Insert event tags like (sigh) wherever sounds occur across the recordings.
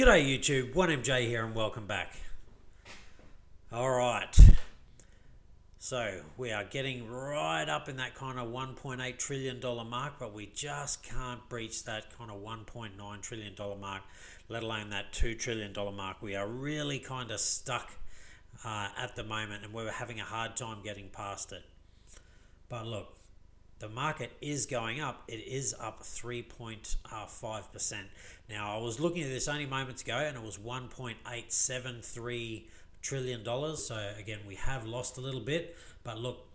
G'day YouTube, 1MJ here and welcome back. Alright, so we are getting right up in that kind of $1.8 trillion mark, but we just can't breach that kind of $1.9 trillion mark, let alone that $2 trillion mark. We are really kind of stuck uh, at the moment and we're having a hard time getting past it. But look, the market is going up. It is up 3.5%. Now, I was looking at this only moments ago and it was 1.873 trillion dollars. So again, we have lost a little bit, but look,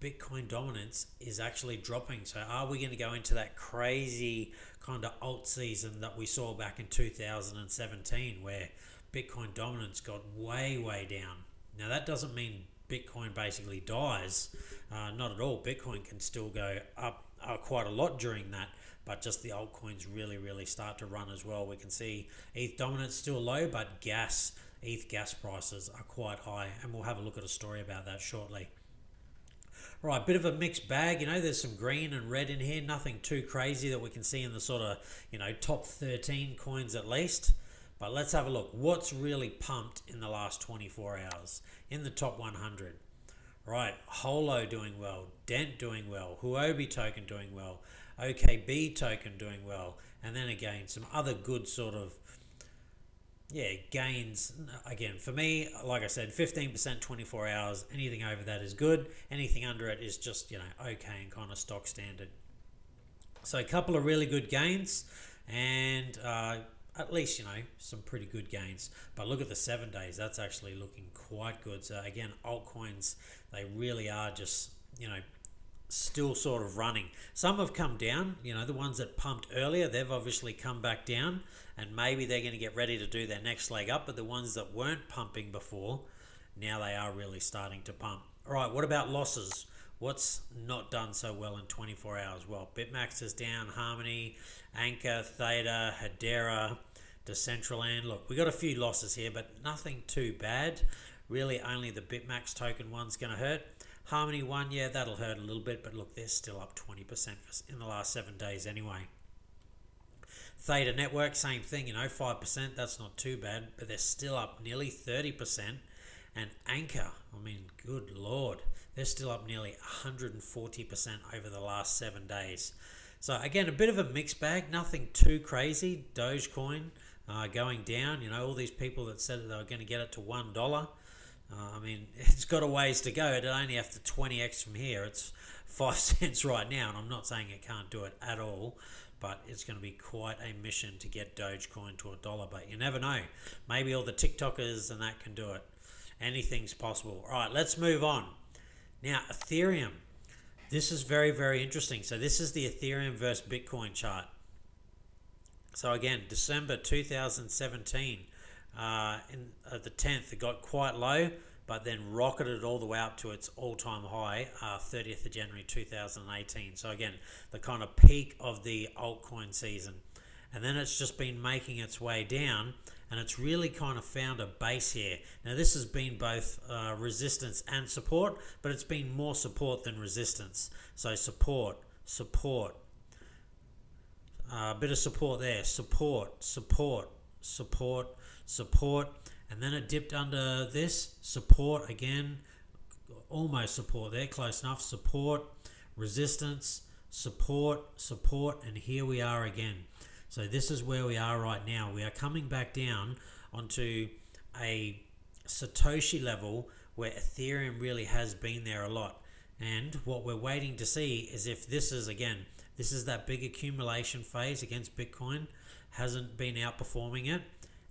Bitcoin dominance is actually dropping. So are we going to go into that crazy kind of alt season that we saw back in 2017 where Bitcoin dominance got way way down? Now that doesn't mean Bitcoin basically dies. Uh, not at all. Bitcoin can still go up uh, quite a lot during that, but just the altcoins really, really start to run as well. We can see ETH dominance still low, but gas, ETH gas prices are quite high, and we'll have a look at a story about that shortly. Right, bit of a mixed bag. You know, there's some green and red in here. Nothing too crazy that we can see in the sort of, you know, top 13 coins at least. But let's have a look. What's really pumped in the last 24 hours in the top 100? Right, Holo doing well, Dent doing well, Huobi token doing well, OKB token doing well, and then again some other good sort of yeah gains. Again, for me, like I said, 15% 24 hours. Anything over that is good. Anything under it is just you know okay and kind of stock standard. So a couple of really good gains, and. Uh, at least you know some pretty good gains. But look at the seven days; that's actually looking quite good. So again, altcoins they really are just you know still sort of running. Some have come down. You know the ones that pumped earlier, they've obviously come back down, and maybe they're going to get ready to do their next leg up. But the ones that weren't pumping before, now they are really starting to pump. All right, what about losses? What's not done so well in 24 hours? Well, Bitmax is down, Harmony, Anchor, Theta, Hedera, Decentraland. Look, we got a few losses here, but nothing too bad. Really, only the Bitmax token one's going to hurt. Harmony one, yeah, that'll hurt a little bit, but look, they're still up 20% in the last seven days anyway. Theta Network, same thing, you know, 5%, that's not too bad, but they're still up nearly 30%. And Anchor, I mean, good lord, they're still up nearly 140% over the last seven days. So, again, a bit of a mixed bag, nothing too crazy. Dogecoin uh, going down, you know, all these people that said that they were going to get it to $1. Uh, I mean, (laughs) it's got a ways to go. It only have to 20x from here. It's 5 (laughs) cents right now, and I'm not saying it can't do it at all but it's going to be quite a mission to get Dogecoin to a dollar. But you never know. Maybe all the TikTokers and that can do it. Anything's possible. All right, let's move on. Now, Ethereum. This is very, very interesting. So, this is the Ethereum versus Bitcoin chart. So, again, December 2017, uh, in uh, the 10th, it got quite low, but then rocketed all the way up to its all time high, uh, 30th of January 2018. So, again, the kind of peak of the altcoin season. And then it's just been making its way down and it's really kind of found a base here. Now, this has been both uh, resistance and support, but it's been more support than resistance. So, support, support, a uh, bit of support there, support, support, support, support, and then it dipped under this. Support again, almost support there, close enough, support, resistance, support, support, and here we are again. So this is where we are right now. We are coming back down onto a Satoshi level where Ethereum really has been there a lot. And what we're waiting to see is if this is again, this is that big accumulation phase against Bitcoin, hasn't been outperforming it.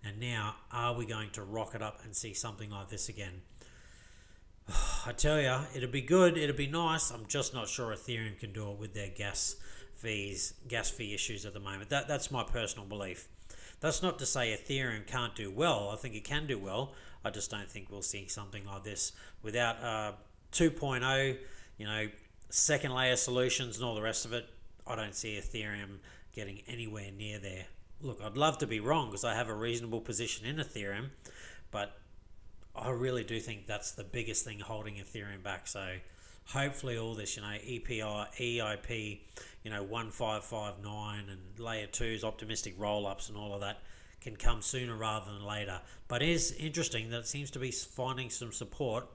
And now, are we going to rock it up and see something like this again? (sighs) I tell you, it'd be good, it'd be nice. I'm just not sure Ethereum can do it with their gas fees, gas fee issues at the moment. That that's my personal belief. That's not to say Ethereum can't do well. I think it can do well. I just don't think we'll see something like this without uh, 2.0, you know, second layer solutions and all the rest of it. I don't see Ethereum getting anywhere near there. Look, I'd love to be wrong because I have a reasonable position in Ethereum, but I really do think that's the biggest thing holding Ethereum back. So hopefully all this, you know, EPI, EIP, you know, 1559 and layer twos, optimistic roll ups and all of that can come sooner rather than later. But it is interesting that it seems to be finding some support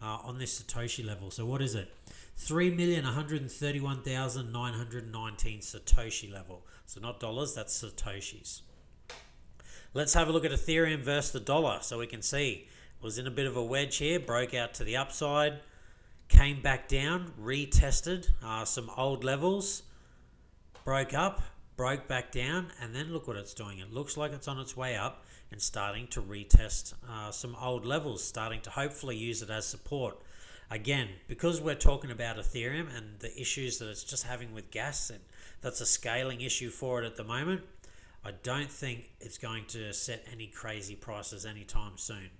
uh, on this Satoshi level. So what is it? 3,131,919 Satoshi level. So not dollars, that's Satoshis. Let's have a look at Ethereum versus the dollar so we can see. It Was in a bit of a wedge here, broke out to the upside, came back down, retested uh, some old levels, broke up, broke back down, and then look what it's doing. It looks like it's on its way up and starting to retest uh, some old levels, starting to hopefully use it as support. Again, because we're talking about Ethereum and the issues that it's just having with gas, and that's a scaling issue for it at the moment, I don't think it's going to set any crazy prices anytime soon.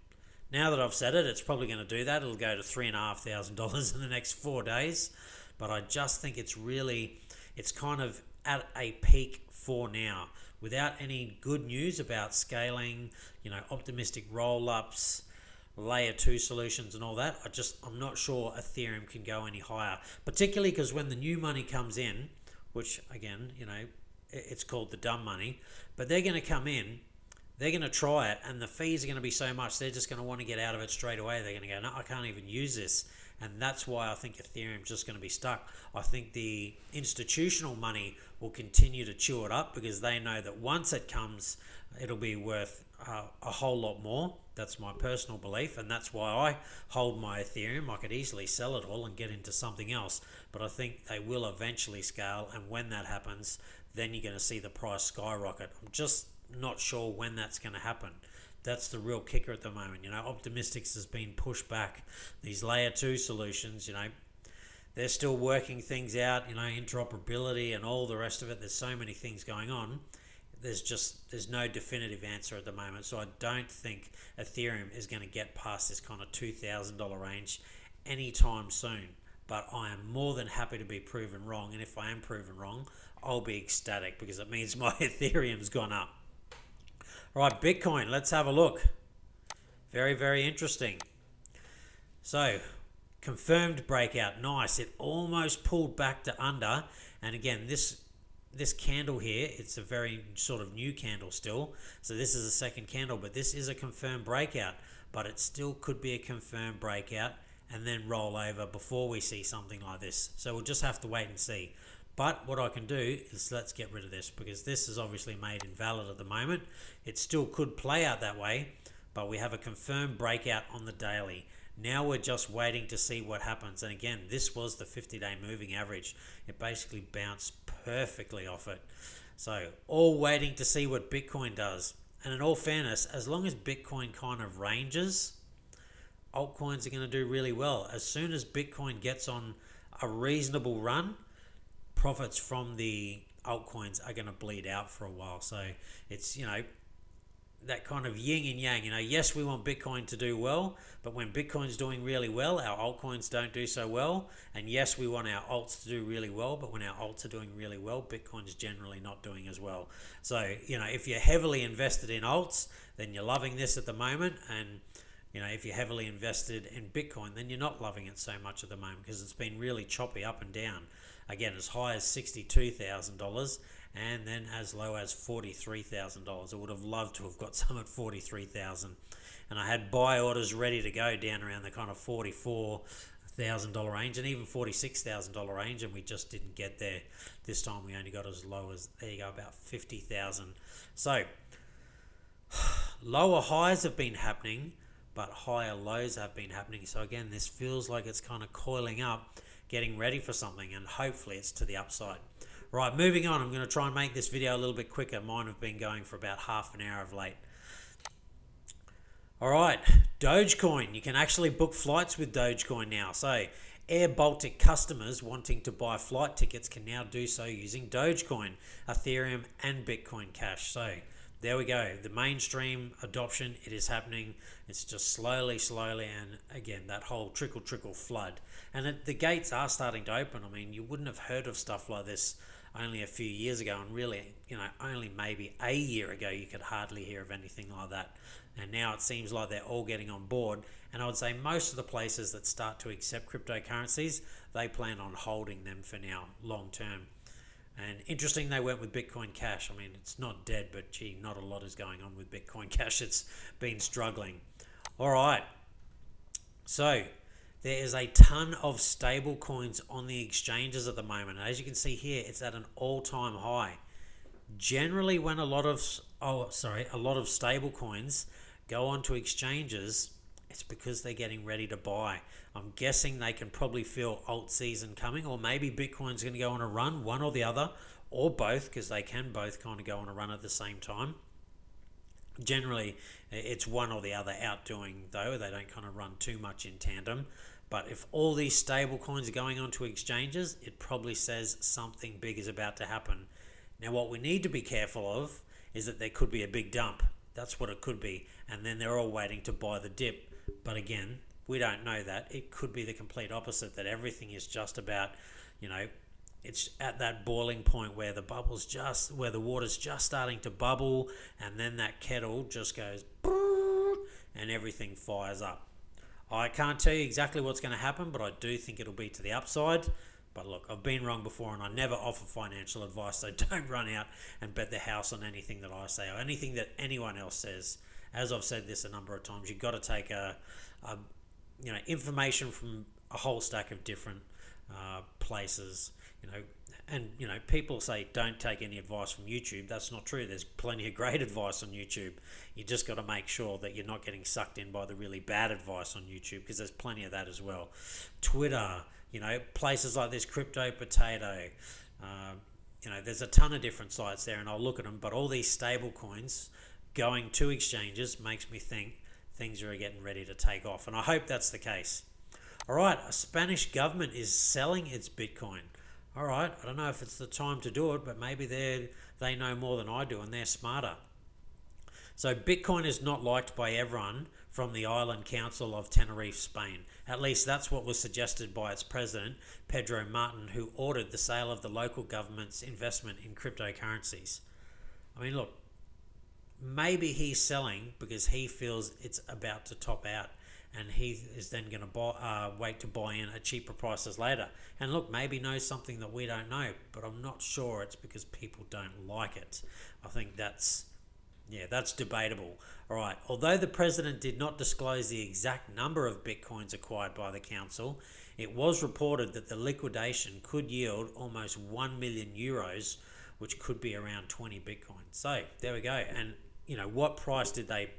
Now that I've said it, it's probably going to do that. It'll go to three and a half thousand dollars in the next four days, but I just think it's really, it's kind of at a peak for now without any good news about scaling, you know, optimistic roll ups, layer 2 solutions and all that. I just I'm not sure Ethereum can go any higher, particularly because when the new money comes in, which again, you know, it's called the dumb money, but they're going to come in, they're going to try it and the fees are going to be so much they're just going to want to get out of it straight away. They're going to go, "No, I can't even use this." And that's why I think Ethereum's just going to be stuck. I think the institutional money will continue to chew it up because they know that once it comes, it'll be worth uh, a whole lot more. That's my personal belief, and that's why I hold my Ethereum. I could easily sell it all and get into something else, but I think they will eventually scale, and when that happens, then you're going to see the price skyrocket. I'm just not sure when that's going to happen that's the real kicker at the moment. You know, Optimistics has been pushed back. These layer two solutions, you know, they're still working things out. You know, interoperability and all the rest of it. There's so many things going on. There's just there's no definitive answer at the moment. So I don't think Ethereum is going to get past this kind of two thousand dollar range anytime soon. But I am more than happy to be proven wrong. And if I am proven wrong, I'll be ecstatic because it means (laughs) my Ethereum's gone up. Right, Bitcoin, let's have a look. Very, very interesting. So, confirmed breakout. Nice. It almost pulled back to under. And again, this this candle here, it's a very sort of new candle still. So this is a second candle, but this is a confirmed breakout. But it still could be a confirmed breakout and then roll over before we see something like this. So we'll just have to wait and see. But what I can do is let's get rid of this because this is obviously made invalid at the moment. It still could play out that way, but we have a confirmed breakout on the daily. Now we're just waiting to see what happens. And again, this was the 50 day moving average. It basically bounced perfectly off it. So, all waiting to see what Bitcoin does. And in all fairness, as long as Bitcoin kind of ranges, altcoins are going to do really well. As soon as Bitcoin gets on a reasonable run, profits from the altcoins are going to bleed out for a while. So it's, you know, that kind of yin and yang. You know, yes, we want Bitcoin to do well, but when Bitcoin's doing really well, our altcoins don't do so well. And yes, we want our alts to do really well, but when our alts are doing really well, Bitcoin's generally not doing as well. So, you know, if you're heavily invested in alts, then you're loving this at the moment. And, you know, if you're heavily invested in Bitcoin, then you're not loving it so much at the moment because it's been really choppy up and down again as high as $62,000 and then as low as $43,000. I would have loved to have got (laughs) some at 43,000 and I had buy orders ready to go down around the kind of 44 thousand dollar range and even forty six thousand dollar range and we just didn't get there. This time we only got as low as there you go about fifty thousand. So (sighs) lower highs have been happening but higher lows have been happening. So again this feels like it's kind of coiling up getting ready for something, and hopefully it's to the upside. Right, moving on, I'm going to try and make this video a little bit quicker. Mine have been going for about half an hour of late. All right, Dogecoin. You can actually book flights with Dogecoin now. So, Air Baltic customers wanting to buy flight tickets can now do so using Dogecoin, Ethereum, and Bitcoin Cash. So, there we go. The mainstream adoption, it is happening. It's just slowly, slowly, and again, that whole trickle, trickle flood. And it, the gates are starting to open. I mean, you wouldn't have heard of stuff like this only a few years ago, and really, you know, only maybe a year ago, you could hardly hear of anything like that. And now it seems like they're all getting on board. And I would say most of the places that start to accept cryptocurrencies, they plan on holding them for now, long term. And interesting, they went with Bitcoin Cash. I mean, it's not dead, but gee, not a lot is going on with Bitcoin (laughs) Cash. It's been struggling. All right. So there is a ton of stable coins on the exchanges at the moment. As you can see here, it's at an all-time high. Generally, when a lot of oh sorry, a lot of stable coins go onto exchanges, it's because they're getting ready to buy. I'm guessing they can probably feel alt season coming, or maybe Bitcoin's going to go on a run, one or the other, or both, because they can both kind of go on a run at the same time. Generally, it's one or the other outdoing, though. They don't kind of run too much in tandem. But if all these stable coins are going onto exchanges, it probably says something big is about to happen. Now, what we need to be careful of is that there could be a big dump. That's what it could be. And then they're all waiting to buy the dip. But again, we don't know that. It could be the complete opposite, that everything is just about, you know, it's at that boiling point where the bubbles just, where the water's just starting to bubble, and then that kettle just goes, and everything fires up. I can't tell you exactly what's going to happen, but I do think it'll be to the upside. But look, I've been wrong before and I never offer financial advice, so (laughs) don't run out and bet the house on anything that I say or anything that anyone else says. As I've said this a number of times, you've got to take a, a you know, information from a whole stack of different uh, places, you know, and you know, people say don't take any advice from YouTube. That's not true. There's plenty of great (laughs) advice on YouTube. You just got to make sure that you're not getting sucked in by the really bad advice on YouTube because there's plenty of that as well. Twitter, you know, places like this, Crypto Potato. Uh, you know, there's a ton of different sites there, and I'll look at them. But all these stable coins going to exchanges makes me think things are getting ready to take off, and I hope that's the case. All right, a Spanish government is selling its Bitcoin. All right, I don't know if it's the time to do it, but maybe they they know more than I do, and they're smarter. So Bitcoin is not liked by everyone from the Island Council of Tenerife, Spain. At least that's what was suggested by its president, Pedro Martin, who ordered the sale of the local government's investment in cryptocurrencies. I mean, look, maybe he's selling because he feels it's about to top out and he is then going to buy, uh, wait to buy in at cheaper prices later. And look, maybe knows something that we don't know, but I'm not sure it's because people don't like it. I think that's yeah, that's debatable. All right. Although the president did not disclose the exact number of bitcoins acquired by the council, it was reported that the liquidation could yield almost 1 million euros, which could be around 20 bitcoins. So there we go. And, you know, what price did they,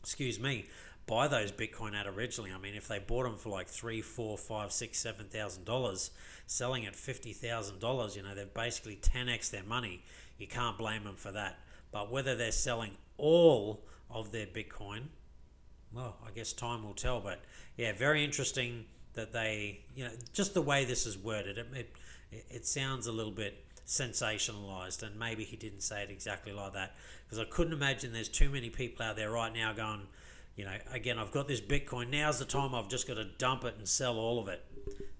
excuse me, buy those bitcoin at originally? I mean, if they bought them for like three, four, five, six, seven thousand dollars, selling at fifty thousand dollars, you know, they've basically 10x their money. You can't blame them for that. But whether they're selling all of their Bitcoin, well, I guess time will tell. But yeah, very interesting that they, you know, just the way this is worded, it, it, it sounds a little bit sensationalized and maybe he didn't say it exactly like that because I couldn't imagine there's too many people out there right now going you know again I've got this bitcoin now's the time I've just got to dump it and sell all of it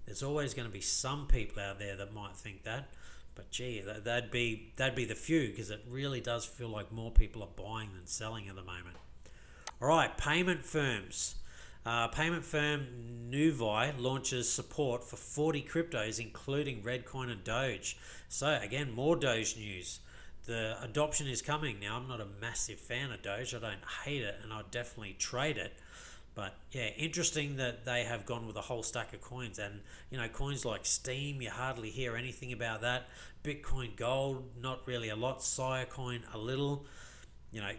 there's always going to be some people out there that might think that but gee, that'd be that'd be the few because it really does feel like more people are buying than selling at the moment. All right, payment firms. Uh, payment firm Nuvei launches support for 40 cryptos, including Reddcoin and Doge. So again, more Doge news. The adoption is coming now. I'm not a massive fan of Doge. I don't hate it, and I definitely trade it. But yeah, interesting that they have gone with a whole stack of coins. And, you know, coins like Steem, you hardly hear anything about that. Bitcoin Gold, not really a lot. Siacoin, a little. You know,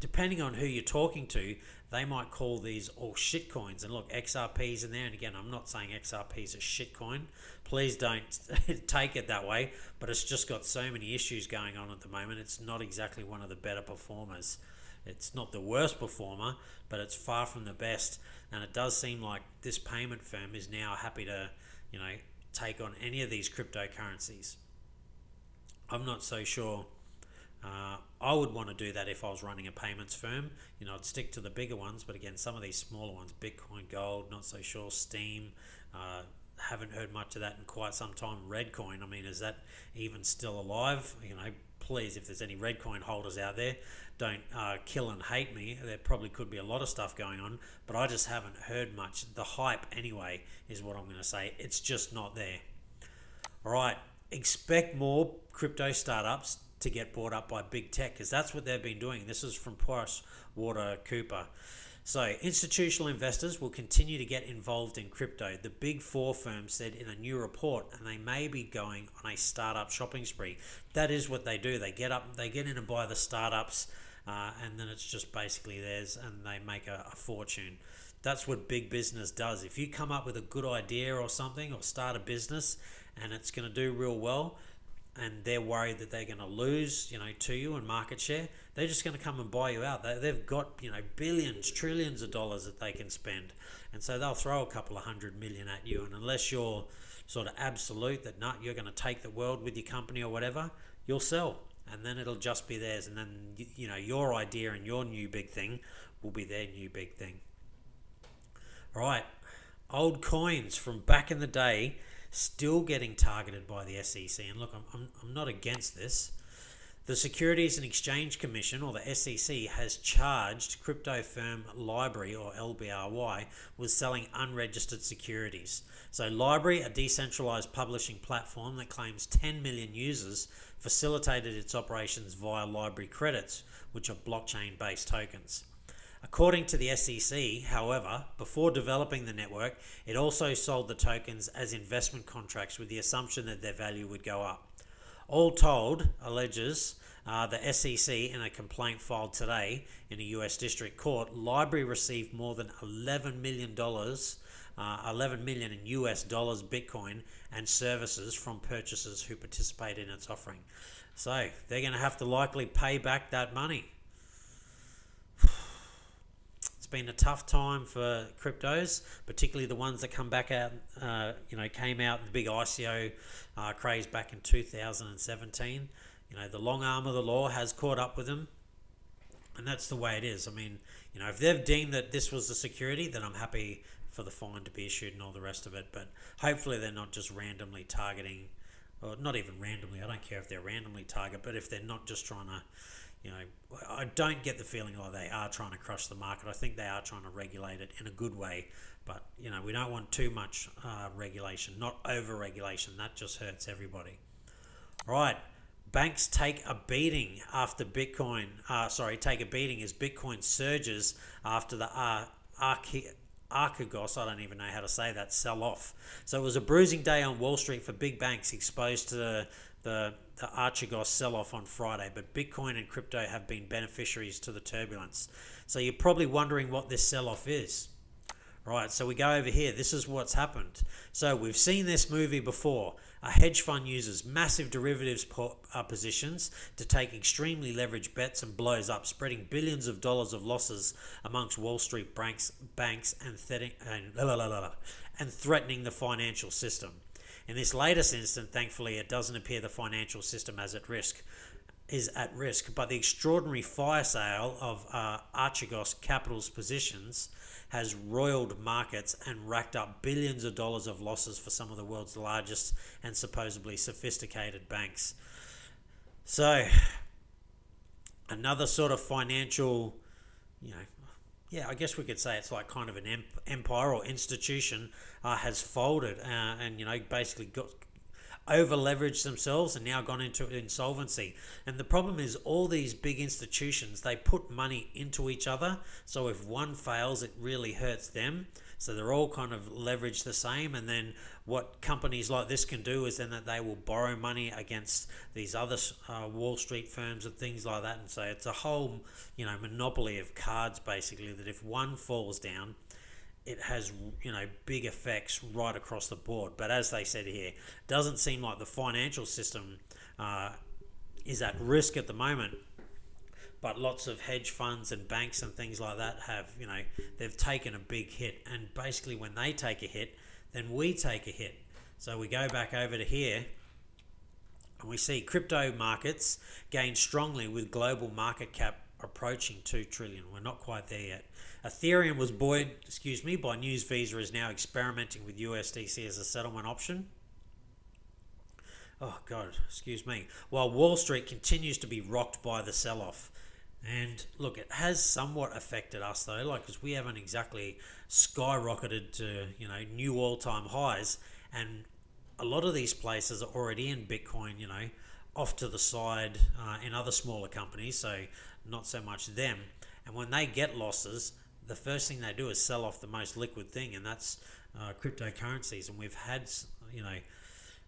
depending on who you're talking to, they might call these all shit coins. And look, XRP's in there. And again, I'm not saying XRP's a shit coin. Please don't (laughs) take it that way. But it's just got so many issues going on at the moment. It's not exactly one of the better performers. It's not the worst performer, but it's far from the best. And it does seem like this payment firm is now happy to, you know, take on any of these cryptocurrencies. I'm not so sure. Uh, I would want to do that if I was running a payments firm. You know, I'd stick to the bigger ones, but again, some of these smaller ones, Bitcoin, Gold, not so sure, Steem, uh, haven't heard much of that in quite some time. Reddcoin, I mean, is that even still alive? You know, please, if there's any Reddcoin holders out there, don't uh, kill and hate me. There probably could be a lot of stuff going on, but I just haven't heard much. The hype, anyway, is what I'm going to say. It's just not there. All right, expect more crypto startups to get bought up by big tech because that's what they've been doing. This is from Price Water Cooper. So, institutional investors will continue to get involved in crypto. The big four firms said in a new report, and they may be going on a startup shopping spree. That is what they do. They get up, they get in and buy the startups, uh, and then it's just basically theirs, and they make a, a fortune. That's what big business does. If you come up with a good idea or something, or start a business, and it's going to do real well, and they're worried that they're going to lose, you know, to you in market share, they're just going to come and buy you out. They, they've got, you know, billions, trillions of dollars that they can spend. And so they'll throw a couple of hundred million at you. And unless you're sort of absolute that, not you're going to take the world with your company or whatever, you'll sell. And then it'll just be theirs. And then, you know, your idea and your new big thing will be their new big thing. All right. Old coins from back in the day still getting targeted by the SEC. And look, I'm, I'm, I'm not against this. The Securities and Exchange Commission, or the SEC, has charged crypto firm LBRY, or LBRY, with selling unregistered securities. So, LBRY, a decentralized publishing platform that claims 10 million users, facilitated its operations via LBRY credits, which are blockchain based tokens. According to the SEC, however, before developing the network, it also sold the tokens as investment contracts with the assumption that their value would go up. All told, alleges uh, the SEC in a complaint filed today in a US district court, LBRY received more than $11 million, uh, 11 million in US dollars Bitcoin and services from purchasers who participated in its offering. So they're going to have to likely pay back that money been a tough time for cryptos, particularly the ones that come back out. Uh, you know, came out the big ICO uh, craze back in 2017. You know, the long arm of the law has caught up with them, and that's the way it is. I mean, you know, if they've deemed that this was the security, then I'm happy for the fine to be issued and all the rest of it. But hopefully, they're not just randomly targeting, or not even randomly. I don't care if they're randomly target, but if they're not just trying to you know, I don't get the feeling like they are trying to crush the market. I think they are trying to regulate it in a good way, but you know, we don't want too much uh, regulation, not over regulation. That just hurts everybody. All right, banks take a beating after Bitcoin. Uh, sorry, take a beating as Bitcoin surges after the uh, Archegos, I don't even know how to say that, sell off. So it was a bruising day on Wall Street for big banks exposed to the, the the Archegos sell off on Friday, but Bitcoin and crypto have been beneficiaries to the turbulence. So you're probably wondering what this sell off is. Right, so we go over here. This is what's happened. So we've seen this movie before. A hedge fund uses massive derivatives uh, positions to take extremely leveraged bets and blows up, spreading billions of dollars of losses amongst Wall Street banks, banks and, and, and threatening the financial system. In this latest instance, thankfully, it doesn't appear the financial system as at risk is at risk, but the extraordinary fire sale of uh, Archegos Capital's positions has roiled markets and racked up billions of dollars of losses for some of the world's largest and supposedly sophisticated banks. So, another sort of financial, you know, yeah, I guess we could say it's like kind of an empire or institution uh, has folded uh, and you know basically got over leveraged themselves and now gone into insolvency. And the problem is all these big institutions they put money into each other. So if one fails, it really hurts them. So they're all kind of leveraged the same. And then what companies like this can do is then that they will borrow money against these other uh, Wall Street firms and things like that. And so it's a whole, you know, monopoly of cards basically that if one falls down, it has you know big effects right across the board. But as they said here, doesn't seem like the financial system uh, is at risk at the moment but lots of hedge funds and banks and things like that have, you know, they've taken a big hit. And basically, when they take a hit, then we take a hit. So we go back over to here and we see crypto markets gain strongly with global market cap approaching 2 trillion. We're not quite there yet. Ethereum was buoyed, excuse me, by News Visa is now experimenting with USDC as a settlement option. Oh god, excuse me. While Wall Street continues to be rocked by the sell-off. And look, it has somewhat affected us though, like because we haven't exactly skyrocketed to you know new all-time highs, and a lot of these places are already in Bitcoin, you know, off to the side uh, in other smaller companies, so not so much them. And when they get losses, the first thing they do is sell off the most liquid thing, and that's uh, cryptocurrencies. And we've had, you know,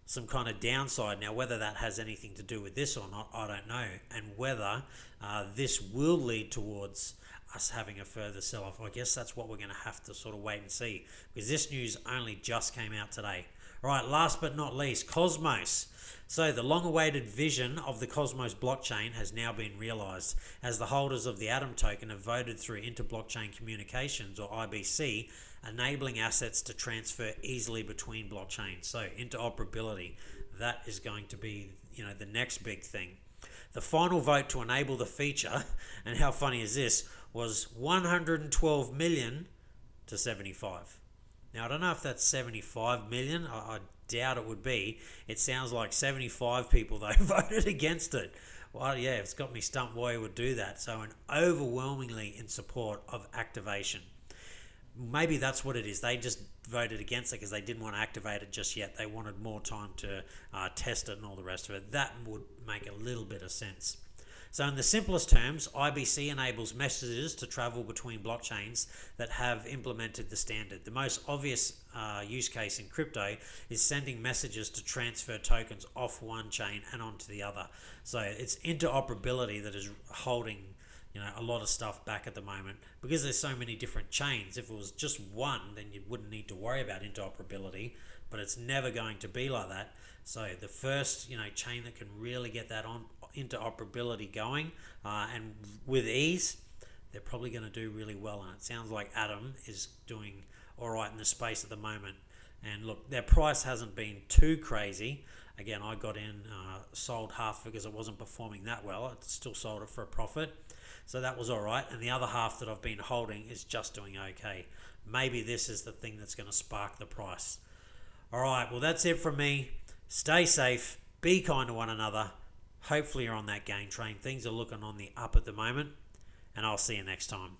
some kind of downside. Now, whether that has anything to do with this or not, I don't know. And whether uh, this will lead towards us having a further sell off, I guess that's what we're going to have to sort of wait and see because this news only just came out today. Right, last but not least, Cosmos. So, the long awaited vision of the Cosmos blockchain has now been realized as the holders of the Atom token have voted through Inter Blockchain Communications or IBC enabling assets to transfer easily between blockchains. So interoperability, that is going to be you know the next big thing. The final vote to enable the feature, (laughs) and how funny is this, was 112 million to 75. Now I don't know if that's 75 million. I, I doubt it would be. It sounds like 75 people though (laughs) voted against it. Well, yeah, it's got me stumped why you would do that. So, an overwhelmingly in support of activation maybe that's what it is. They just voted against it because they didn't want to activate it just yet. They wanted more time to uh, test it and all the rest of it. That would make a little bit of sense. So, in the simplest terms, IBC enables messages to travel between blockchains that have implemented the standard. The most obvious uh, use case in crypto is sending messages to transfer tokens off one chain and onto the other. So, it's interoperability that is holding you know a lot of stuff back at the moment because there's so many different chains if it was just one then you wouldn't need to worry about interoperability but it's never going to be like that so the first you know chain that can really get that on interoperability going uh, and with ease they're probably going to do really well and it sounds like atom is doing all right in the space at the moment and look their price hasn't been too crazy again i got in uh, sold half because it wasn't performing that well i still sold it for a profit so that was all right. And the other half that I've been holding is just doing okay. Maybe this is the thing that's going to spark the price. All right, well, that's it from me. Stay safe, be kind to one another. Hopefully, you're on that gain train. Things are looking on the up at the moment, and I'll see you next time.